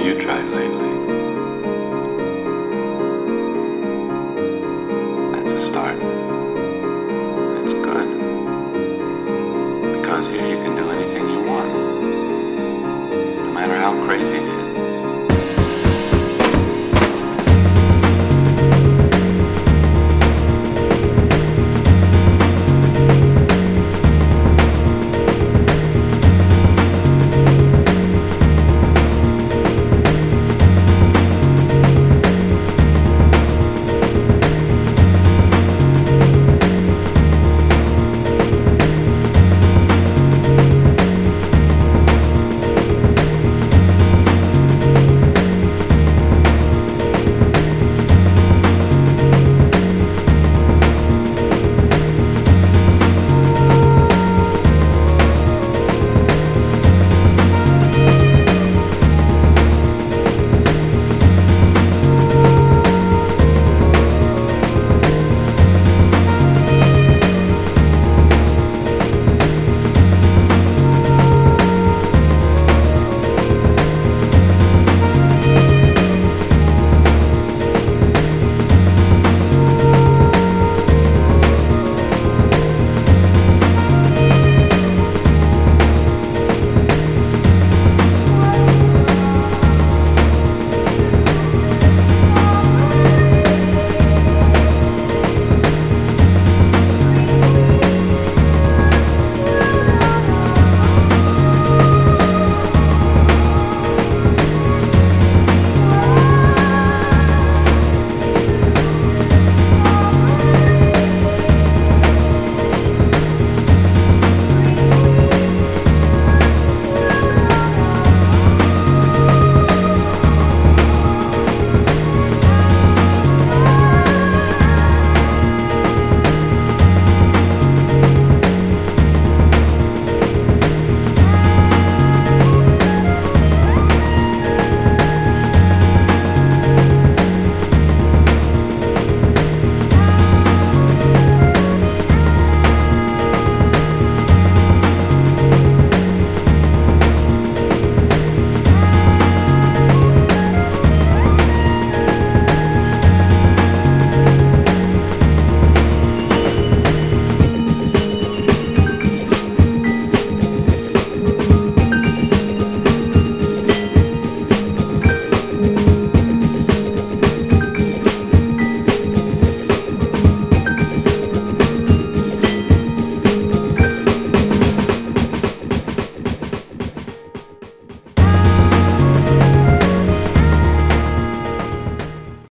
have you tried lately? That's a start. That's good. Because here you can do anything you want. No matter how crazy